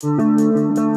Música